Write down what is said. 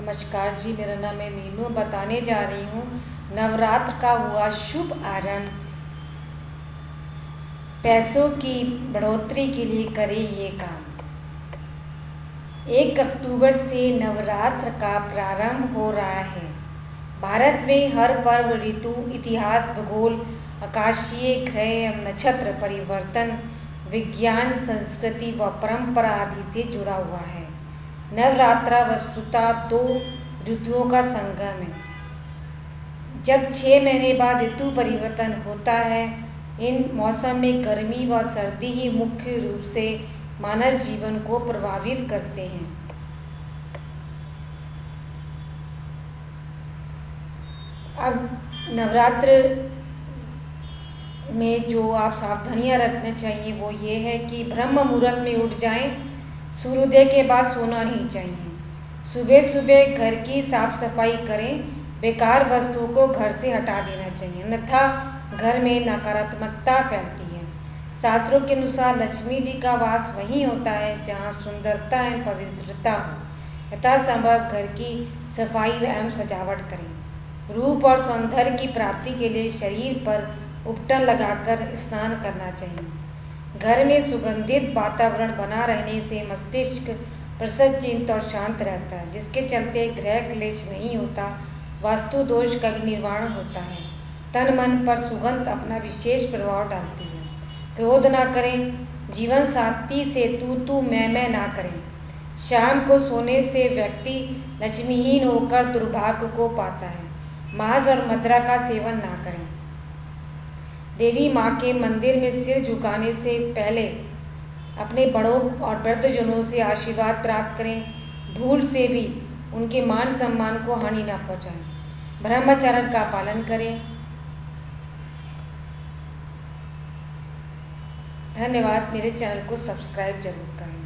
नमस्कार जी, मेरा नाम है मीनू। बताने जा रही हूँ, नवरात्र का हुआ शुभ आरंभ। पैसों की बढ़ोतरी के लिए करें ये काम। एक अक्टूबर से नवरात्र का प्रारंभ हो रहा है। भारत में हर पर्व ऋतु, इतिहास, भूगोल, आकाशीय ग्रह एवं नक्षत्र परिवर्तन, विज्ञान, संस्कृति व परंपरा आदि से जुड़ा हुआ है। नवरात्रा वस्तुता दो ऋतुओं का संगम है। जब छः महीने बाद ऋतु परिवर्तन होता है, इन मौसम में गर्मी व सर्दी ही मुख्य रूप से मानव जीवन को प्रभावित करते हैं। अब नवरात्र में जो आप सावधानियाँ रखना चाहिए वो ये है कि ब्रह्म मुहूर्त में उठ जाएँ। सूर्योदय के बाद सोना नहीं चाहिए। सुबह सुबह घर की साफ़ सफ़ाई करें, बेकार वस्तुओं को घर से हटा देना चाहिए, अन्यथा घर में नकारात्मकता फैलती है। शास्त्रों के अनुसार लक्ष्मी जी का वास वहीं होता है जहाँ सुंदरता एवं पवित्रता हो। यथासंभव घर की सफ़ाई एवं सजावट करें। रूप और सौंदर्य की प्राप्ति के लिए शरीर पर उपटन लगाकर स्नान करना चाहिए। घर में सुगंधित वातावरण बना रहने से मस्तिष्क प्रसन्नचिंत और शांत रहता है, जिसके चलते ग्रह क्लेश नहीं होता, वास्तु दोष का भी निर्वाण होता है। तन मन पर सुगंध अपना विशेष प्रभाव डालती है। क्रोध ना करें, जीवन साथी से तू तू मैं मैं ना करें। शाम को सोने से व्यक्ति लक्ष्मीहीन होकर दुर्भाग्य को पाता है। मांस और मदरा का सेवन ना करें। देवी माँ के मंदिर में सिर झुकाने से पहले अपने बड़ों और वृद्धजनों से आशीर्वाद प्राप्त करें। भूल से भी उनके मान सम्मान को हानि ना पहुँचाएँ। ब्रह्मचरण का पालन करें। धन्यवाद। मेरे चैनल को सब्सक्राइब ज़रूर करें।